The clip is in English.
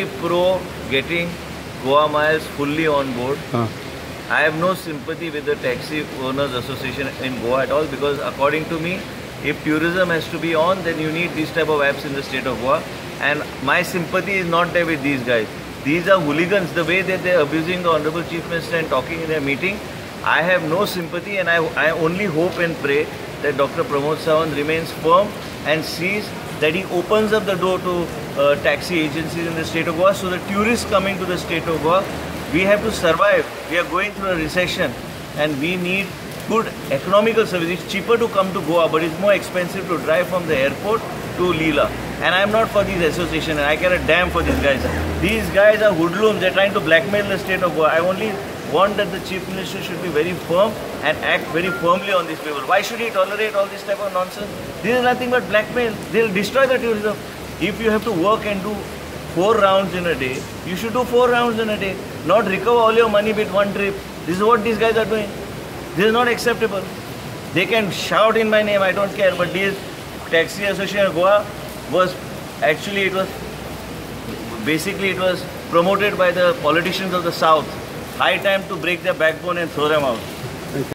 pro getting Goa Miles fully on board. Huh. I have no sympathy with the Taxi Owners Association in Goa at all because according to me, if tourism has to be on, then you need these type of apps in the state of Goa. And my sympathy is not there with these guys. These are hooligans. The way that they're abusing the Honorable Chief Minister and talking in their meeting, I have no sympathy and I, I only hope and pray that Dr. Pramod Sawant remains firm and sees that he opens up the door to uh, taxi agencies in the state of Goa so the tourists coming to the state of Goa, we have to survive. We are going through a recession and we need good economical service. It's cheaper to come to Goa but it's more expensive to drive from the airport to Leela. And I'm not for these associations and I care a damn for these guys. These guys are hoodlums. They're trying to blackmail the state of Goa. I only want that the chief minister should be very firm and act very firmly on these people. Why should he tolerate all this type of nonsense? This is nothing but blackmail. They'll destroy the tourism. If you have to work and do four rounds in a day, you should do four rounds in a day. Not recover all your money with one trip. This is what these guys are doing. This is not acceptable. They can shout in my name, I don't care. But this taxi association of Goa was actually it was basically it was promoted by the politicians of the south. High time to break their backbone and throw them out.